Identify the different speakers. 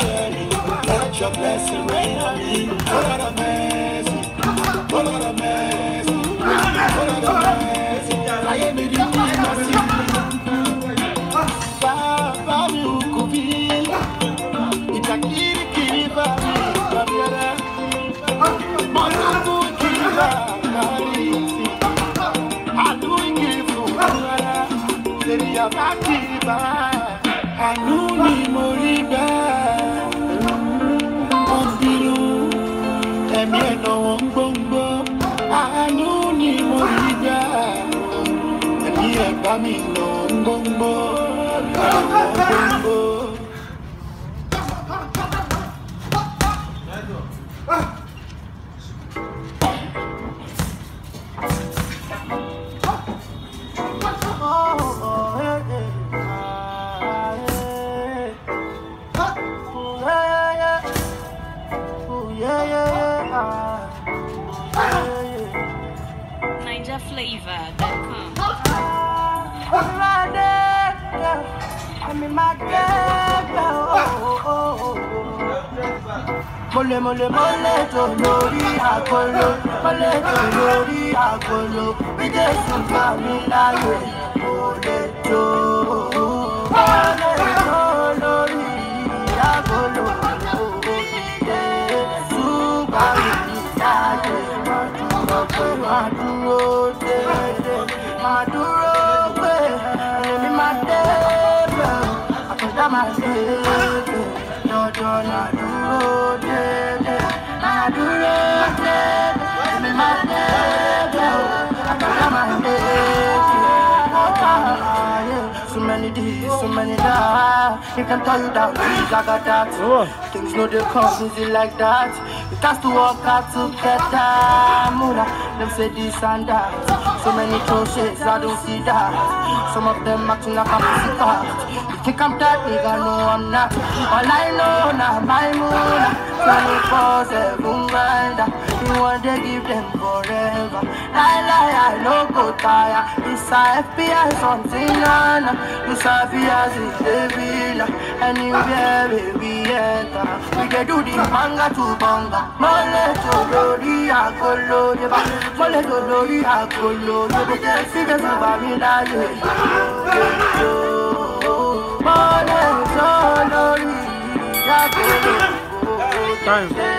Speaker 1: journey. Let your blessing rain on me. Oh, Lord of mercy. Oh, Lord of mercy. Oh, Lord of mercy. I am the mercy. Baba mi ukubi. Itakiri kiriba. Babara. Mwana mu kiriba. Marisi. Adu ingifu. Mwana. Seriya bakiba. Àánú ni mo rí gbà. Bínú. Ẹ̀mí ẹ̀nà wọn gbóngbó. Àánú ni mo rí gbà. Ẹ̀mí ẹ̀bá mi ń gbóngbó.
Speaker 2: NigerFlavor.com.
Speaker 1: Mole mole mole tó àgolo, mole tó láyè, má dúró dédé, má dúró pé èmi má débẹ̀, àkọ́dá má débẹ̀, dandan má dúró dédé, má dúró dédé, èmi má débẹ̀, So many days, so many nights. You can tell you that things I got that. Oh. Things no they come easy like that. You got to work hard to get that. Them say this and that. So many choices, I don't see that. Some of them acting like I'm pussycat. You think I'm that nigga? No, I'm not. All I know now, my moon. 24 7 grinder. You want to give them forever. Lie, lie, I no go tire. It's a FBI something on. It's a fears is baby. We can do the manga.
Speaker 3: Time.